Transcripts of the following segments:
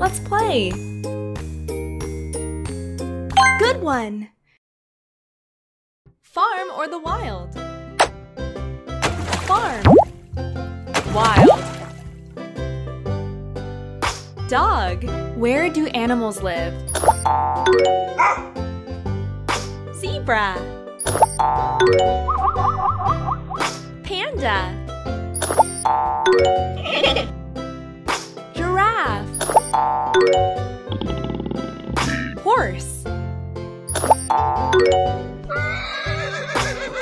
Let's play. Good one. Farm or the wild? Farm. Wild. Dog. Where do animals live? Zebra. Panda. Horse.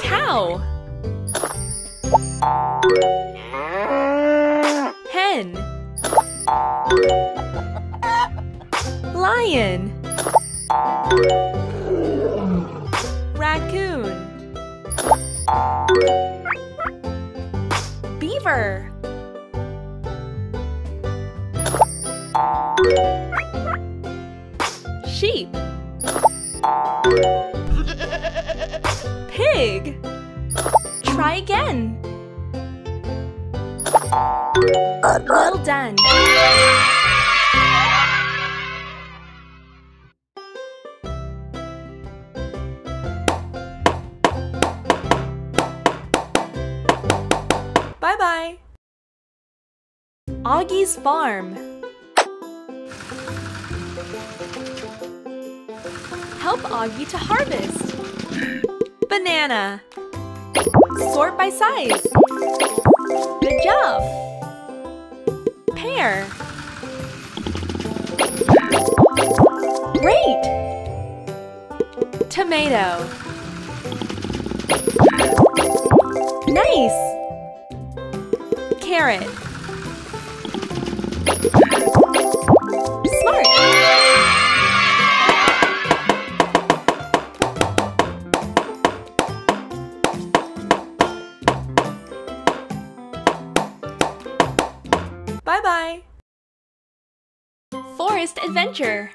Cow. Hen. Lion. Raccoon. Beaver. Sheep. Pig. Try again. Well done. Bye-bye. Augie's farm. Help Augie to harvest. Banana. Sort by size. Good job. Pear. Great. Tomato. Nice. Carrot. Adventure.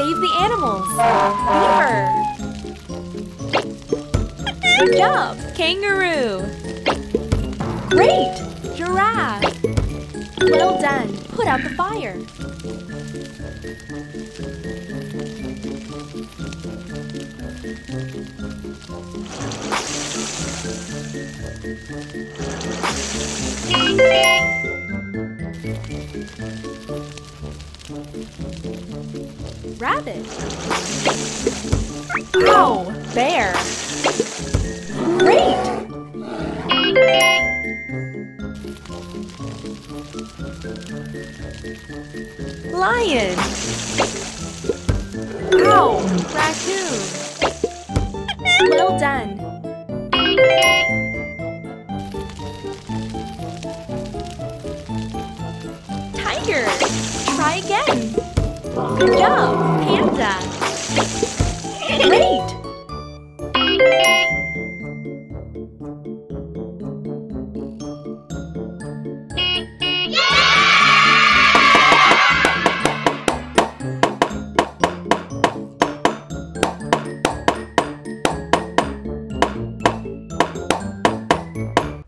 Save the animals! Beaver! Good job! Kangaroo! Great! Giraffe! Well done! Put out the fire! Rabbit! Ow! Oh, bear! Great! Lion! Ow! Raccoon! Well done! Tiger! Try again! Good job, Panda! Great!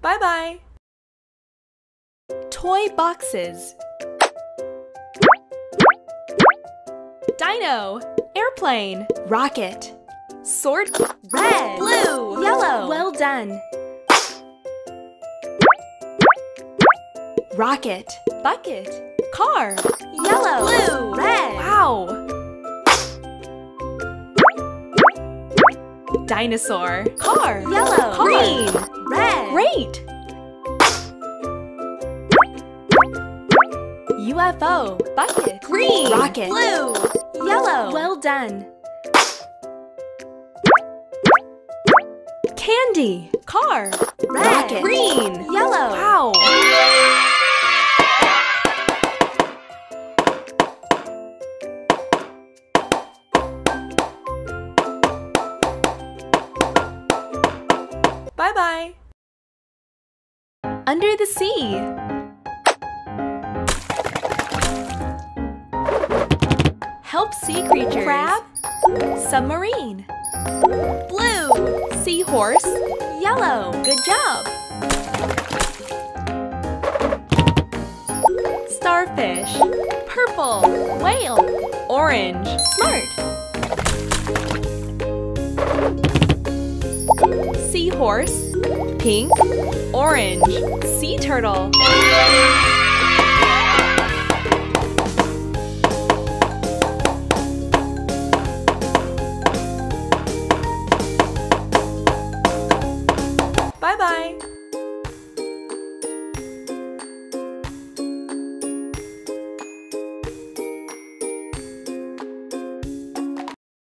Bye-bye! Toy boxes Dino Airplane Rocket Sword Red Blue. Yellow. Well done. Rocket Bucket Car Yellow Blue. Red. Wow. Dinosaur Car Yellow. Green Red. Great. UFO Bucket Green. Rocket. Blue Yellow. Well done. Candy. Car. Red. Rocket. Green. Yellow. Wow. Bye-bye. Under the sea. Top sea creatures. Crab. Submarine. Blue. Seahorse. Yellow. Good job. Starfish. Purple. Whale. Orange. Smart. Seahorse. Pink. Orange. Sea turtle. Bye bye.